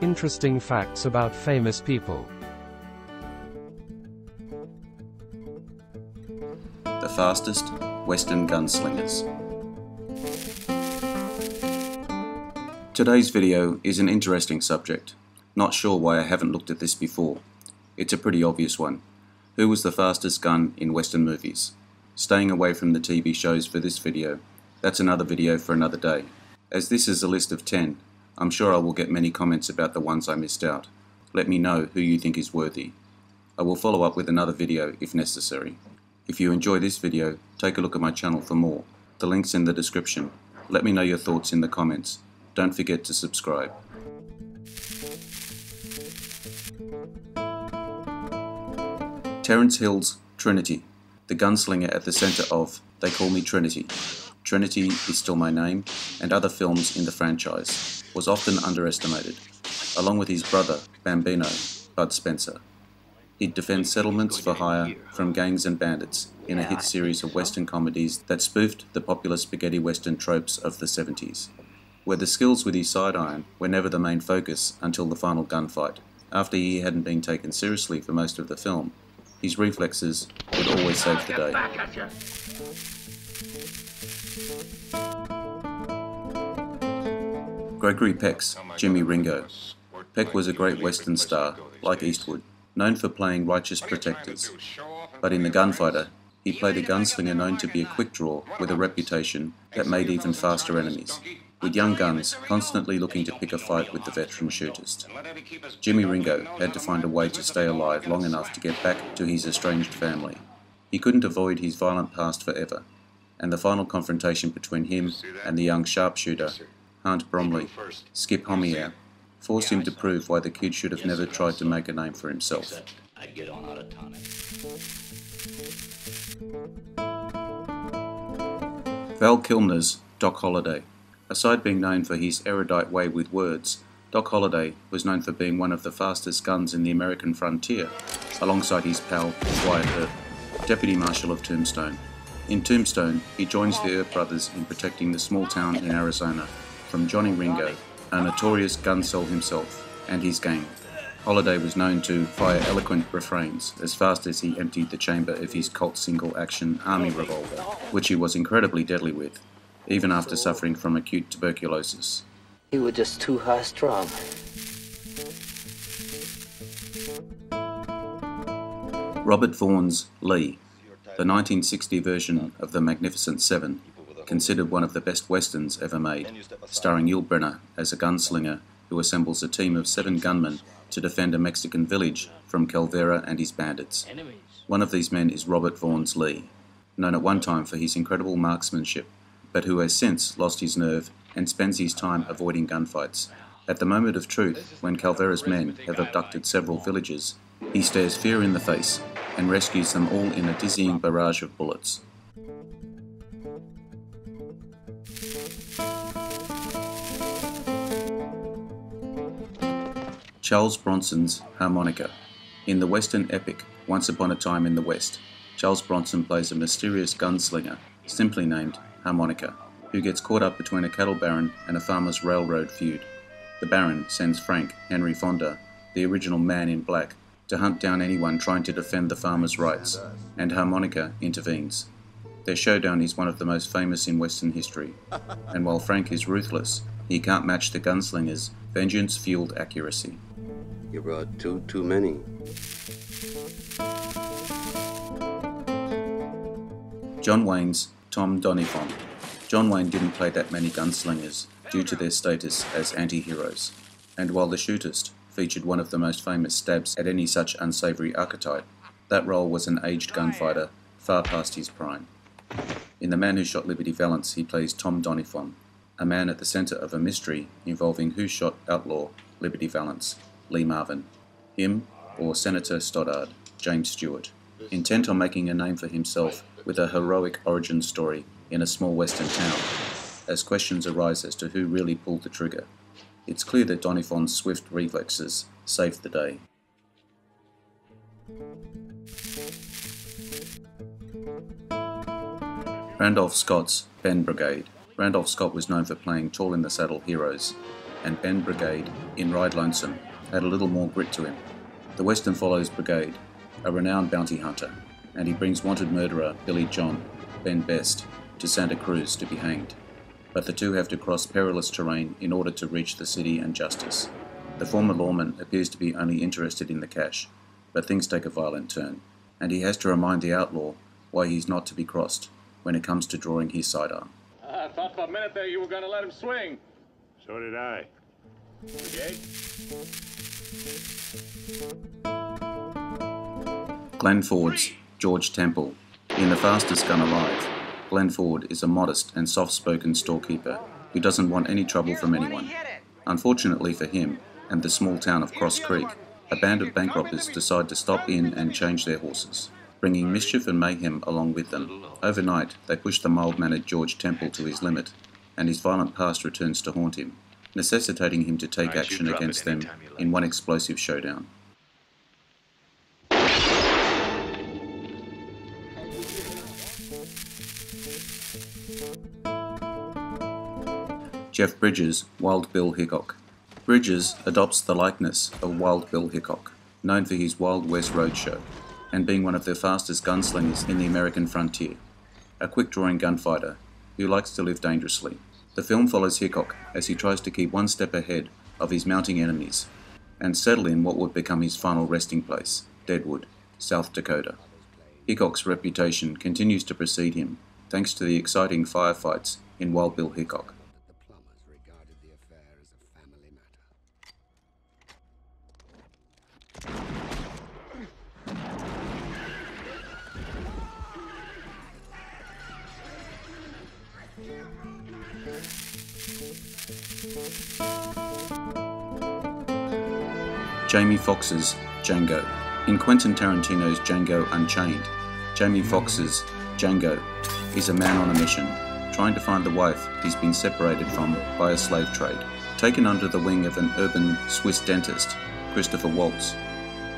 Interesting facts about famous people. The fastest Western gunslingers. Today's video is an interesting subject. Not sure why I haven't looked at this before. It's a pretty obvious one. Who was the fastest gun in Western movies? Staying away from the TV shows for this video. That's another video for another day. As this is a list of 10, I'm sure I will get many comments about the ones I missed out. Let me know who you think is worthy. I will follow up with another video if necessary. If you enjoy this video, take a look at my channel for more. The link's in the description. Let me know your thoughts in the comments. Don't forget to subscribe. Terence Hill's Trinity, the gunslinger at the centre of They Call Me Trinity. Trinity is still my name, and other films in the franchise, was often underestimated, along with his brother, Bambino, Bud Spencer. He'd defend settlements for hire from gangs and bandits in a hit series of western comedies that spoofed the popular spaghetti western tropes of the 70s where the skills with his sidearm were never the main focus until the final gunfight. After he hadn't been taken seriously for most of the film, his reflexes would always save the day. Gregory Peck's Jimmy Ringo. Peck was a great Western star, like Eastwood, known for playing righteous protectors. But in The Gunfighter, he played a gunslinger known to be a quick draw with a reputation that made even faster enemies with young guns constantly looking to pick a fight with the veteran shooters. Jimmy Ringo had to find a way to stay alive long enough to get back to his estranged family. He couldn't avoid his violent past forever, and the final confrontation between him and the young sharpshooter, Hunt Bromley, Skip Homeier, forced him to prove why the kid should have never tried to make a name for himself. Val Kilmer's Doc Holliday. Aside being known for his erudite way with words, Doc Holliday was known for being one of the fastest guns in the American frontier, alongside his pal Wyatt Earp, Deputy Marshal of Tombstone. In Tombstone, he joins the Earp brothers in protecting the small town in Arizona from Johnny Ringo, a notorious gun himself, and his gang. Holliday was known to fire eloquent refrains as fast as he emptied the chamber of his Colt single action Army revolver, which he was incredibly deadly with even after suffering from acute tuberculosis. He was just too high strung. Robert Vaughn's Lee, the 1960 version of The Magnificent Seven, considered one of the best westerns ever made, starring Yul Brynner as a gunslinger who assembles a team of seven gunmen to defend a Mexican village from Calvera and his bandits. One of these men is Robert Vaughn's Lee, known at one time for his incredible marksmanship but who has since lost his nerve and spends his time avoiding gunfights. At the moment of truth, when Calvera's men have abducted several villagers, he stares fear in the face and rescues them all in a dizzying barrage of bullets. Charles Bronson's Harmonica. In the Western epic Once Upon a Time in the West, Charles Bronson plays a mysterious gunslinger, simply named Harmonica, who gets caught up between a cattle baron and a farmer's railroad feud. The baron sends Frank Henry Fonda, the original man in black, to hunt down anyone trying to defend the farmer's rights, and Harmonica intervenes. Their showdown is one of the most famous in Western history, and while Frank is ruthless, he can't match the gunslinger's vengeance fueled accuracy. You brought two too many. John Wayne's Tom Doniphan. John Wayne didn't play that many gunslingers due to their status as anti-heroes, and while The Shootist featured one of the most famous stabs at any such unsavory archetype, that role was an aged oh, gunfighter far past his prime. In The Man Who Shot Liberty Valance, he plays Tom Doniphan, a man at the centre of a mystery involving who shot outlaw Liberty Valance, Lee Marvin, him or Senator Stoddard, James Stewart. Intent on making a name for himself with a heroic origin story in a small western town, as questions arise as to who really pulled the trigger. It's clear that Doniphan's swift reflexes saved the day. Randolph Scott's Ben Brigade. Randolph Scott was known for playing tall in the saddle heroes, and Ben Brigade in Ride Lonesome had a little more grit to him. The Western follows Brigade, a renowned bounty hunter, and he brings wanted murderer Billy John, Ben Best, to Santa Cruz to be hanged. But the two have to cross perilous terrain in order to reach the city and justice. The former lawman appears to be only interested in the cash, but things take a violent turn, and he has to remind the outlaw why he's not to be crossed when it comes to drawing his sidearm. I thought for a minute there you were going to let him swing. So did I. Okay? Glenn Ford's George Temple. In The Fastest Gun Alive, Glenn Ford is a modest and soft spoken storekeeper who doesn't want any trouble from anyone. Unfortunately for him and the small town of Cross Creek, a band of bank robbers decide to stop in and change their horses, bringing mischief and mayhem along with them. Overnight, they push the mild mannered George Temple to his limit, and his violent past returns to haunt him, necessitating him to take action against them anytime you like. in one explosive showdown. Jeff Bridges, Wild Bill Hickok. Bridges adopts the likeness of Wild Bill Hickok, known for his Wild West Roadshow, and being one of the fastest gunslingers in the American frontier. A quick drawing gunfighter who likes to live dangerously. The film follows Hickok as he tries to keep one step ahead of his mounting enemies and settle in what would become his final resting place, Deadwood, South Dakota. Hickok's reputation continues to precede him thanks to the exciting firefights in Wild Bill Hickok. Jamie Foxx's Django. In Quentin Tarantino's Django Unchained, Jamie Foxx's Django is a man on a mission, trying to find the wife he's been separated from by a slave trade. Taken under the wing of an urban Swiss dentist, Christopher Waltz,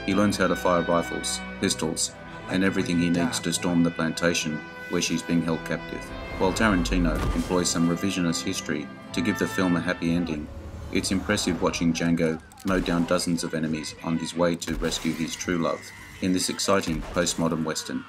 he learns how to fire rifles, pistols, and everything he needs to storm the plantation where she's being held captive. While Tarantino employs some revisionist history to give the film a happy ending, it's impressive watching Django mow down dozens of enemies on his way to rescue his true love in this exciting postmodern western.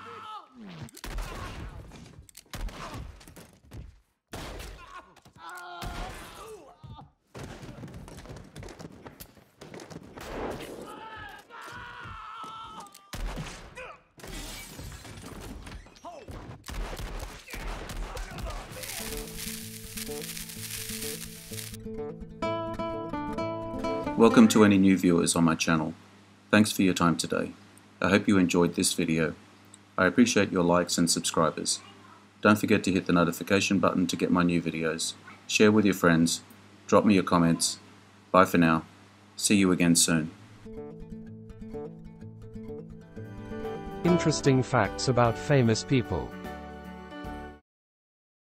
Welcome to any new viewers on my channel. Thanks for your time today. I hope you enjoyed this video. I appreciate your likes and subscribers. Don't forget to hit the notification button to get my new videos. Share with your friends. Drop me your comments. Bye for now. See you again soon. Interesting facts about famous people.